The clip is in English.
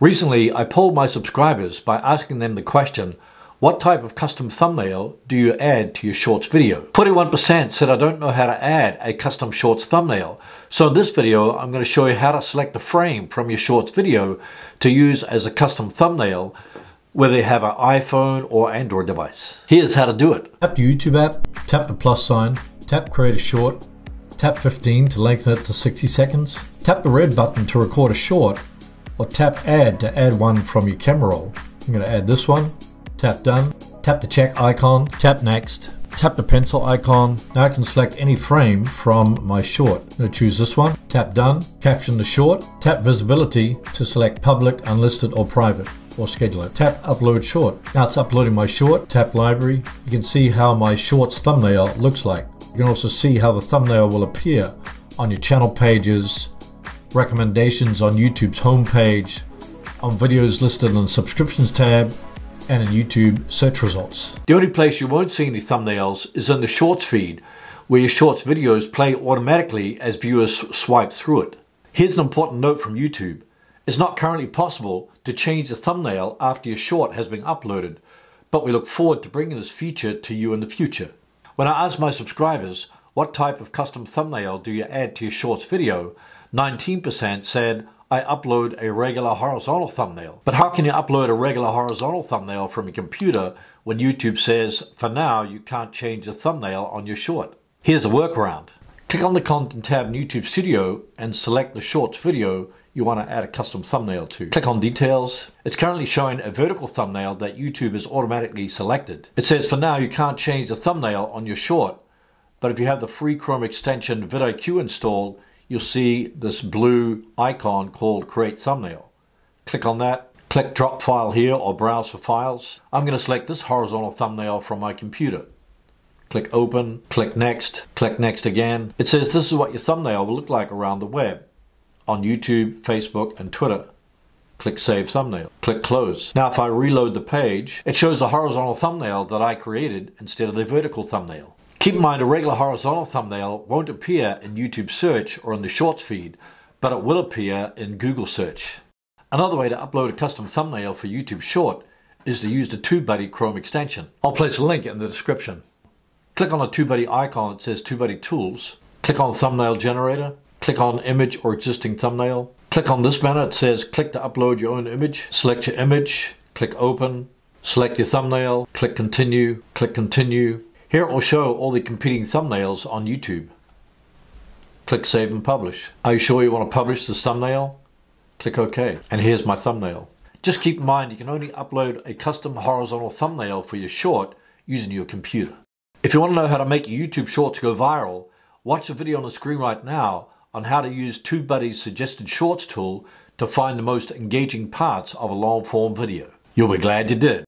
Recently, I polled my subscribers by asking them the question, what type of custom thumbnail do you add to your shorts video? 41% said I don't know how to add a custom shorts thumbnail. So in this video, I'm going to show you how to select a frame from your shorts video to use as a custom thumbnail whether you have an iPhone or Android device. Here's how to do it. Tap the YouTube app, tap the plus sign, tap create a short, tap 15 to lengthen it to 60 seconds, tap the red button to record a short, or tap add to add one from your camera roll. I'm going to add this one, tap done, tap the check icon, tap next, tap the pencil icon. Now I can select any frame from my short. I'm going to choose this one, tap done, caption the short, tap visibility to select public, unlisted or private or schedule it. Tap upload short. Now it's uploading my short, tap library. You can see how my shorts thumbnail looks like. You can also see how the thumbnail will appear on your channel pages, recommendations on YouTube's homepage, on videos listed in the subscriptions tab, and in YouTube search results. The only place you won't see any thumbnails is in the Shorts feed, where your Shorts videos play automatically as viewers swipe through it. Here's an important note from YouTube. It's not currently possible to change the thumbnail after your short has been uploaded, but we look forward to bringing this feature to you in the future. When I asked my subscribers what type of custom thumbnail do you add to your shorts video, 19% said I upload a regular horizontal thumbnail. But how can you upload a regular horizontal thumbnail from your computer when YouTube says, for now, you can't change the thumbnail on your short? Here's a workaround. Click on the Content tab in YouTube Studio and select the Shorts video you want to add a custom thumbnail to. Click on Details. It's currently showing a vertical thumbnail that YouTube has automatically selected. It says for now you can't change the thumbnail on your short, but if you have the free Chrome extension vidIQ installed, you'll see this blue icon called Create Thumbnail. Click on that, click Drop File here or Browse for Files. I'm going to select this horizontal thumbnail from my computer. Click Open, click Next, click Next again. It says this is what your thumbnail will look like around the web on YouTube, Facebook, and Twitter. Click Save Thumbnail. Click Close. Now if I reload the page, it shows the horizontal thumbnail that I created instead of the vertical thumbnail. Keep in mind a regular horizontal thumbnail won't appear in YouTube search or in the shorts feed, but it will appear in Google search. Another way to upload a custom thumbnail for YouTube short is to use the TubeBuddy Chrome extension. I'll place a link in the description. Click on the TubeBuddy icon that says TubeBuddy Tools. Click on Thumbnail Generator. Click on Image or Existing Thumbnail. Click on this banner. It says click to upload your own image. Select your image. Click Open. Select your thumbnail. Click Continue. Click Continue. Here it will show all the competing thumbnails on YouTube. Click Save and Publish. Are you sure you want to publish this thumbnail? Click OK. And here's my thumbnail. Just keep in mind you can only upload a custom horizontal thumbnail for your short using your computer. If you want to know how to make your YouTube shorts go viral, watch the video on the screen right now on how to use TubeBuddy's suggested shorts tool to find the most engaging parts of a long form video. You'll be glad you did.